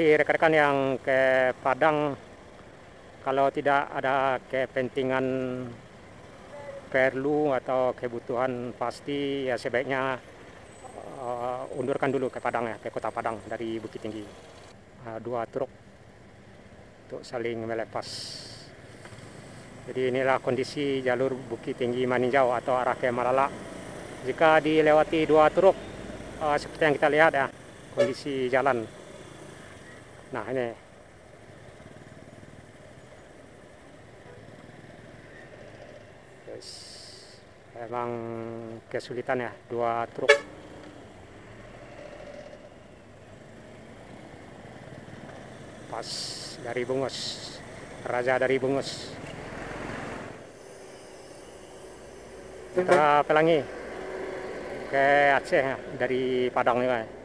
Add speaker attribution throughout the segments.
Speaker 1: Jadi rekan-rekan yang ke Padang kalau tidak ada kepentingan perlu atau kebutuhan pasti ya sebaiknya uh, undurkan dulu ke Padang ya ke kota Padang dari Bukit Tinggi. Uh, dua truk untuk saling melepas. Jadi inilah kondisi jalur Bukit Tinggi Maninjau atau arah ke Malala. Jika dilewati dua truk uh, seperti yang kita lihat ya kondisi jalan nah ini emang kesulitan ya dua truk. Pas dari Bungus. Raja dari Bungus. Kita pelangi. Ke Aceh ya, dari Padang juga. yes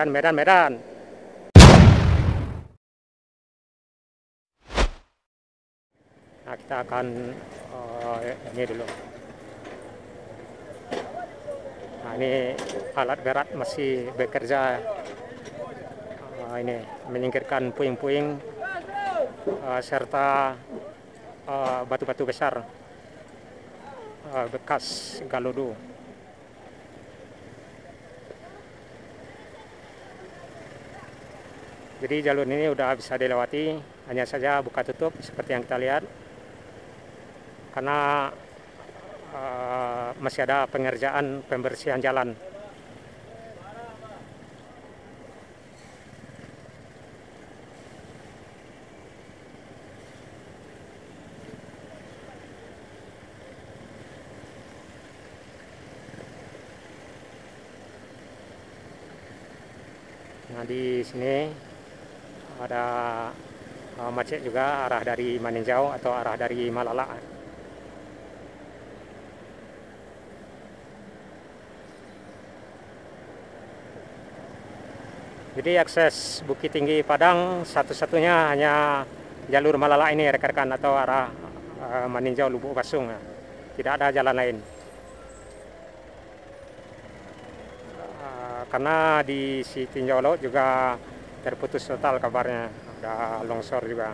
Speaker 1: Medan, Medan, Medan. Nah, kita akan uh, ini dulu. Nah, ini alat berat masih bekerja. Uh, ini menyingkirkan puing-puing uh, serta batu-batu uh, besar uh, bekas galudu. Jadi jalur ini sudah bisa dilewati, hanya saja buka tutup seperti yang kita lihat. Karena uh, masih ada pengerjaan pembersihan jalan. Nah di sini ada uh, macet juga arah dari Maninjau atau arah dari Malala. Jadi akses Bukit Tinggi Padang satu-satunya hanya jalur Malala ini rekan-rekan atau arah uh, Maninjau Lubuk Basung. Tidak ada jalan lain. Uh, karena di Sitinjau Laut juga terputus total kabarnya. Udah longsor juga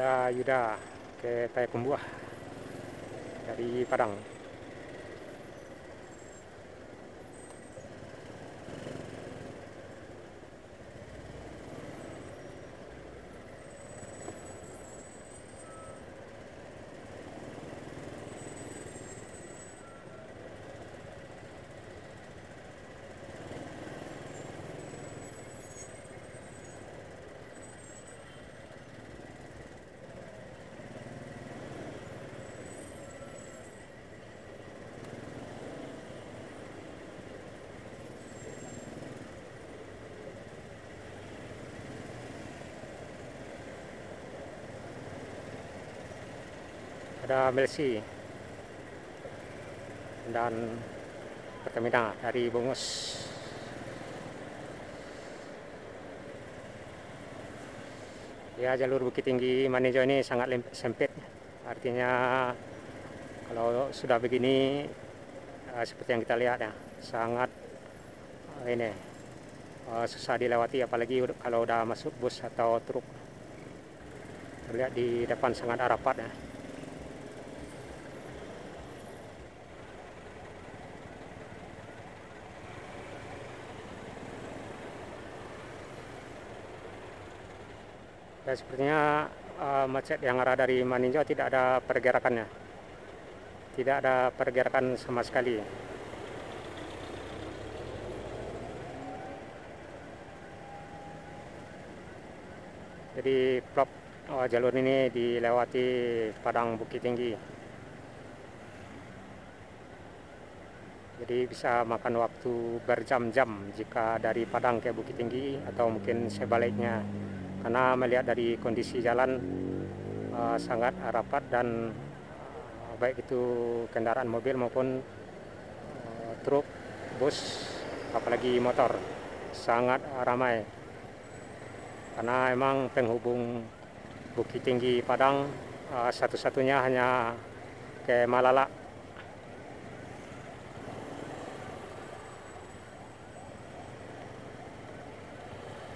Speaker 1: ada Yuda ke Payakumbuh dari Padang. Ada Melsi dan Pertamina dari Bungus. Ya jalur Bukit Tinggi Manejo ini sangat sempit. Artinya kalau sudah begini uh, seperti yang kita lihat ya sangat uh, ini uh, susah dilewati apalagi kalau udah masuk bus atau truk. Terlihat di depan sangat rapat ya Ya, sepertinya uh, macet yang arah dari Maninjau tidak ada pergerakannya. tidak ada pergerakan sama sekali. Jadi plop oh, jalur ini dilewati padang Bukit Tinggi. Jadi bisa makan waktu berjam-jam jika dari Padang ke Bukit Tinggi atau mungkin sebaliknya. Karena melihat dari kondisi jalan uh, sangat rapat dan uh, baik itu kendaraan mobil maupun uh, truk, bus, apalagi motor sangat ramai karena emang penghubung Bukit Tinggi Padang uh, satu-satunya hanya ke Malala.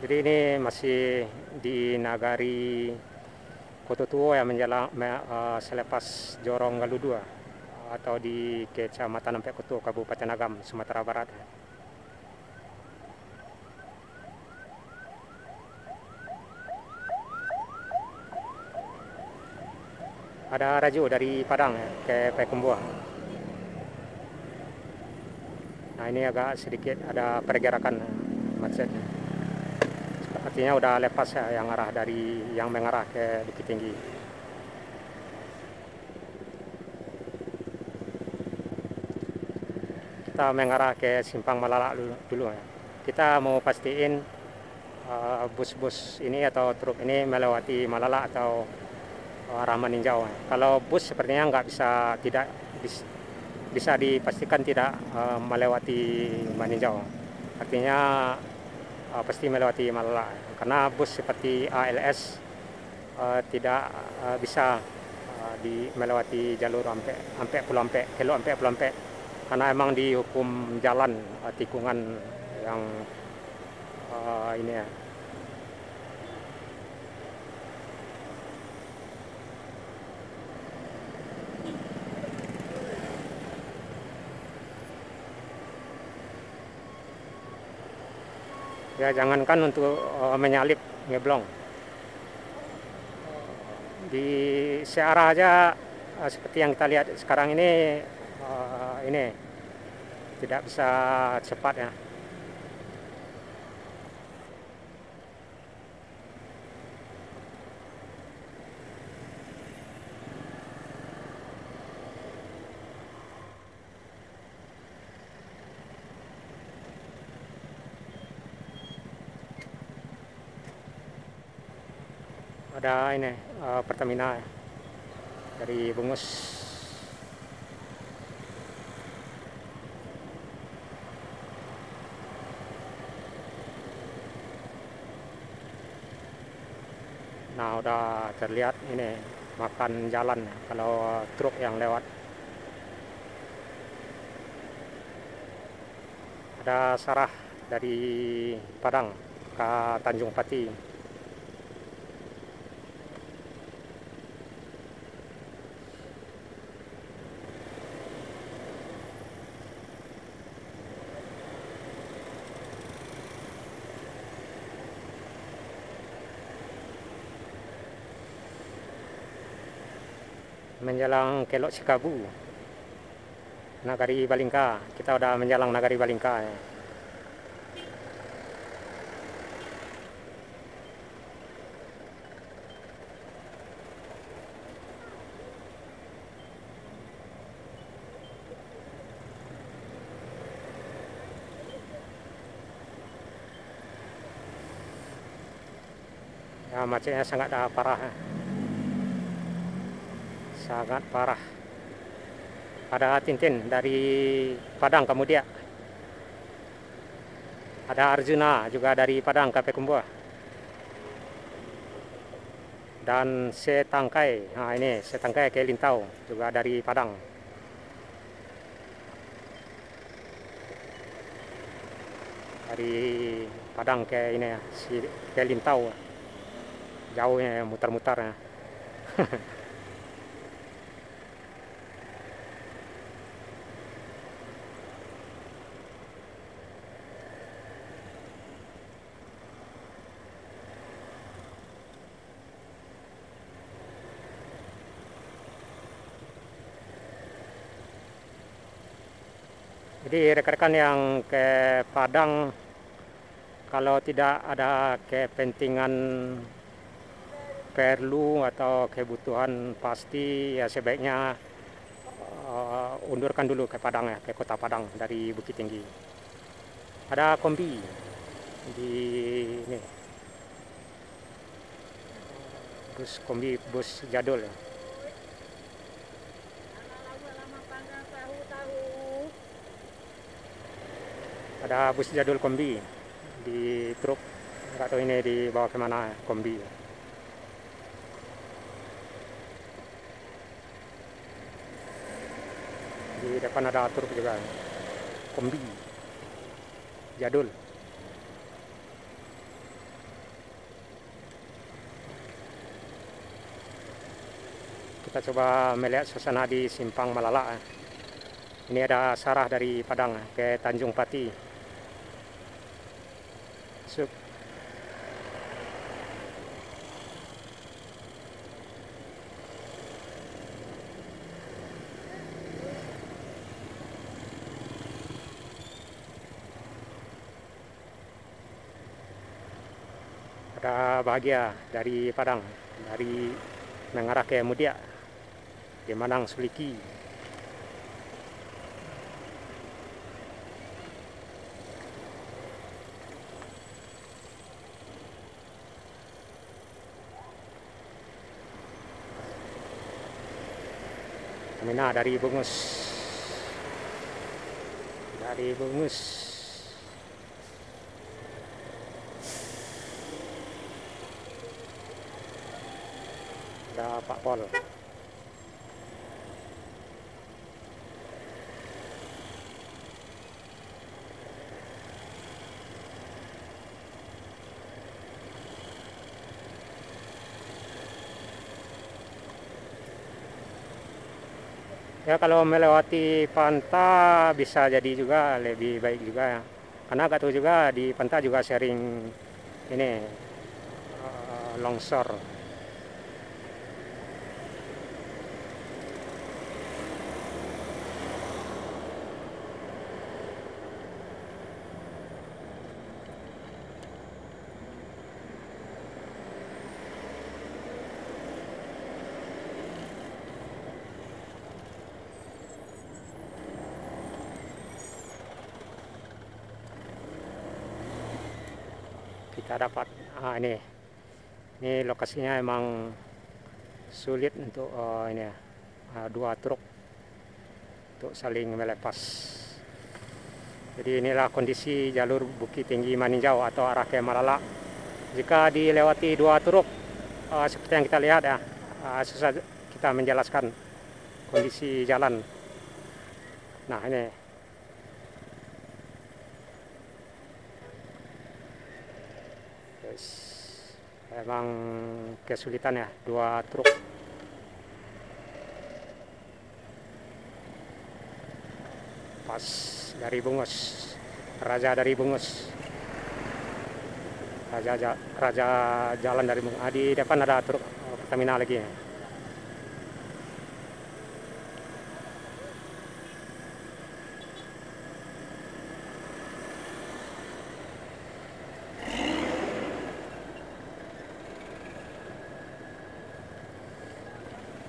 Speaker 1: Jadi ini masih di nagari Kototuo yang menjelang uh, selepas Jorong Galudua atau di Kecamatan Ampek Koto, Kabupaten Agam, Sumatera Barat. ada rajo dari Padang ya, ke Pekumbuah. Nah ini agak sedikit ada pergerakan macet. Artinya udah lepas ya yang arah dari yang mengarah ke Bukit Tinggi. Kita mengarah ke Simpang Malala dulu, ya. Kita mau pastiin bus-bus uh, ini atau truk ini melewati Malala atau arah Maninjau. Kalau bus sepertinya nggak bisa tidak bisa dipastikan tidak uh, melewati Maninjau. Artinya uh, pasti melewati Malala. Karena bus seperti ALS uh, tidak uh, bisa uh, di melewati jalur ampe ampe pulau ampe kilo ampe pulau ampe. Karena emang dihukum jalan uh, tikungan yang uh, ini ya ya jangankan untuk uh, menyalip ngeblong. Di searah aja uh, seperti yang kita lihat sekarang ini uh, ini tidak bisa cepat ya ada ini uh, Pertamina. Dari Bungus. Nah udah terlihat ini makan jalan kalau truk yang lewat. Ada sarah dari Padang ke Tanjung Pati menjelang Kelok Sikabu. Nagari Balingka. Kita udah menjelang Nagari Balingka ya. ya macetnya sangat parah ya sangat parah. Ada Tintin dari Padang kemudian ada Arjuna juga dari Padang ke Pekumbuh dan Setangkai nah ini Setangkai ke Lintau juga dari Padang. Dari Padang ke ini ya ke Lintau jauhnya muter-muter ya Jadi rekan-rekan yang ke Padang kalau tidak ada kepentingan perlu atau kebutuhan pasti ya sebaiknya uh, undurkan dulu ke Padang ya ke kota Padang dari Bukit Tinggi. Ada kombi di ini bus kombi bus jadul ya. Ada bus jadul kombi di truk. Nggak tahu ini dibawa ke mana kombi. Di depan ada truk juga. Kombi. Jadul. Kita coba melihat suasana di simpang Malala. Ini ada sarah dari Padang ke Tanjung Pati masuk ada bahagia dari Padang dari mengarah ke Mudia? Di Manang Suliki. Mina dari bungus. Dari bungus Pol ya kalau melewati pantai bisa jadi juga lebih baik juga. Ya karena gak tahu juga di pantai juga sering ini uh, longsor kita dapat. Ah, ini. Ini lokasinya emang sulit untuk uh, ini uh, dua truk untuk saling melepas. Jadi inilah kondisi jalur Bukit Tinggi Maninjau atau arah ke Malala. Jika dilewati dua truk uh, seperti yang kita lihat ya uh, susah kita menjelaskan kondisi jalan. Nah ini emang kesulitan ya dua truk. Pas dari Bungus Raja dari Bungus. Raja Raja jalan dari Bungus. Ah, di depan ada truk oh, Pertamina lagi. ya.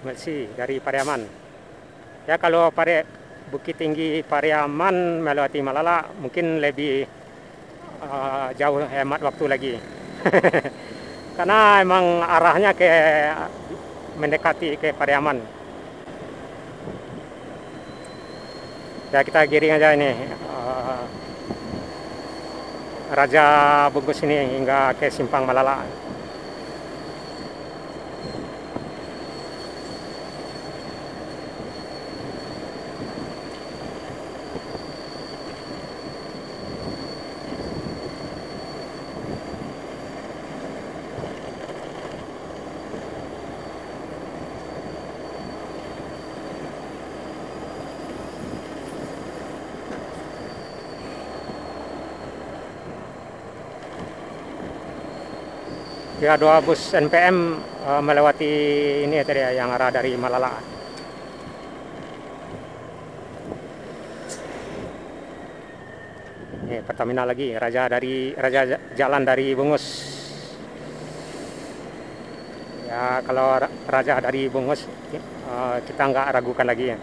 Speaker 1: Melsi dari Pariaman. Ya kalau Pari, Bukit Tinggi Pariaman melewati Malala mungkin lebih uh, jauh hemat waktu lagi. Karena emang arahnya ke mendekati ke Pariaman. Ya kita giring aja ini uh, Raja Bungkus ini hingga ke Simpang Malala. Ya dua bus NPM uh, melewati ini ya tadi ya, yang arah dari Malala. Pertamina lagi raja dari raja jalan dari Bungus ya kalau raja dari Bungus uh, kita nggak ragukan lagi ya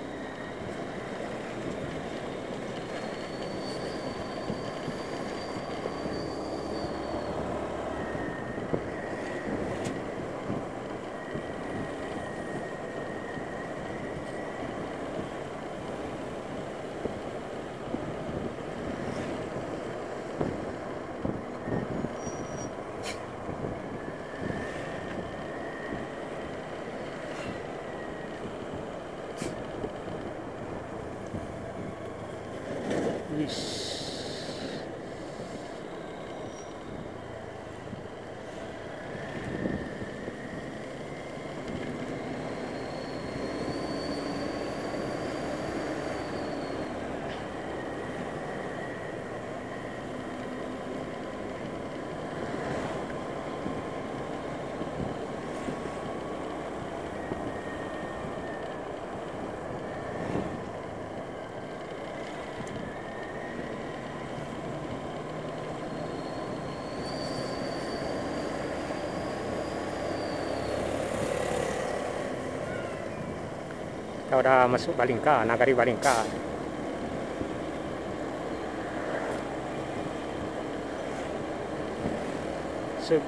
Speaker 1: kita udah masuk Balingka, Nagari Balingka. So,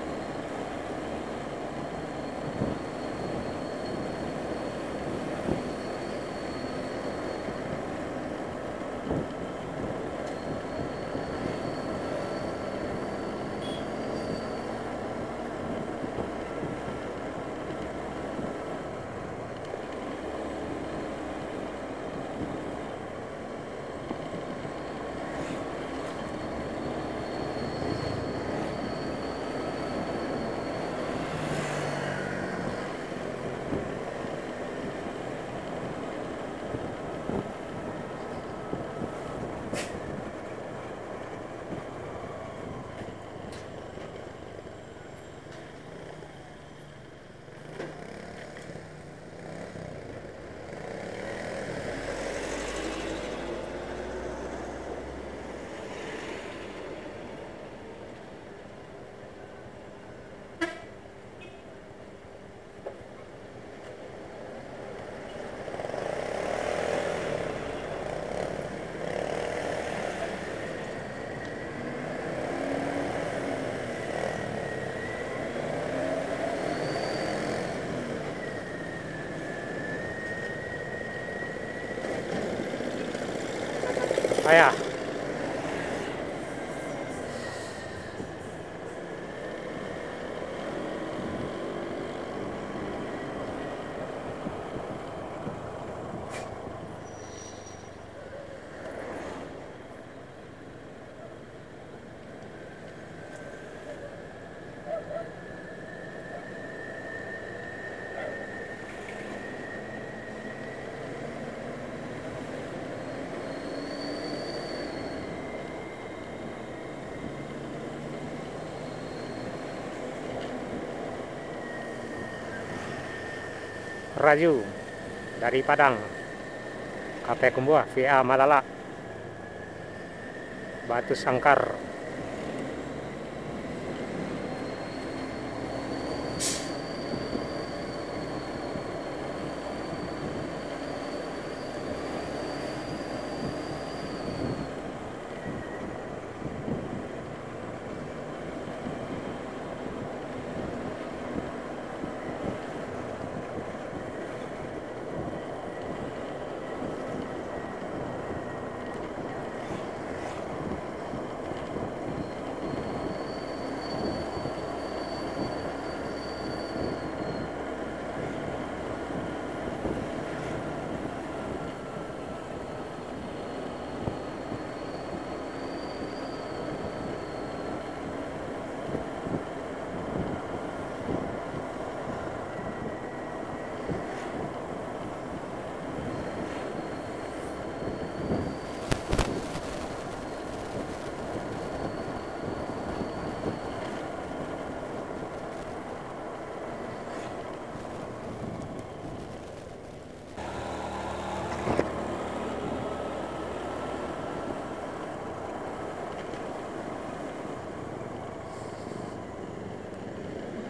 Speaker 1: 哎呀。Raju dari Padang. KP Kumbuah VA Malala. Batu Sangkar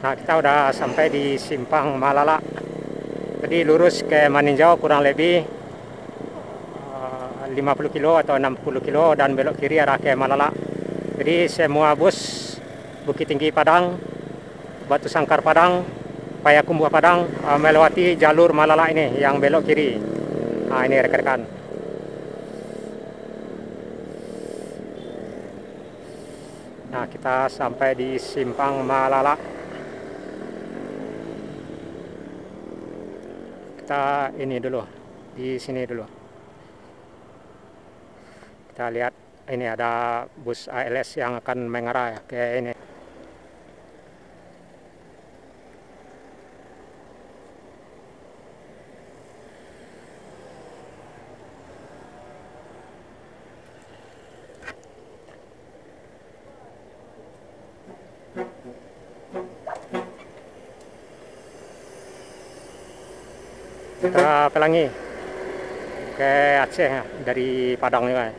Speaker 1: Nah, kita udah sampai di Simpang Malala. Jadi lurus ke Maninjau kurang lebih uh, 50 kilo atau 60 kilo dan belok kiri arah ke Malala. Jadi semua bus Bukit Tinggi Padang, Batu Sangkar Padang, Payakumbuh Padang uh, melewati jalur Malala ini yang belok kiri. Nah, ini rekan-rekan. Nah, kita sampai di Simpang Malala. Kita ini dulu di sini dulu. Kita lihat ini ada bus ALS yang akan mengarah ke ini kita pelangi ke Aceh ya, dari Padang juga.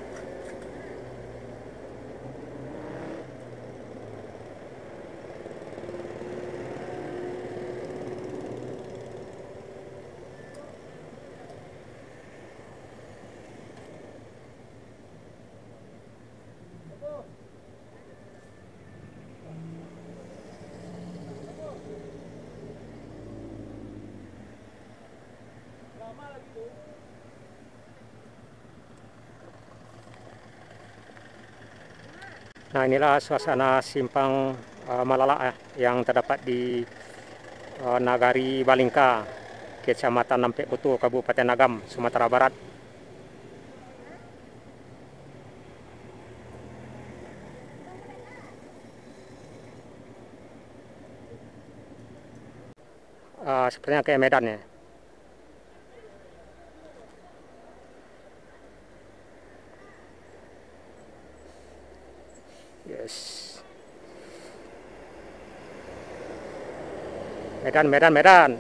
Speaker 1: Inilah suasana simpang uh, Malala eh, yang terdapat di uh, Nagari Balingka, Kecamatan Nampek Putu, Kabupaten Agam, Sumatera Barat. Uh, sepertinya kayak Medan ya. Medan, Medan, Medan.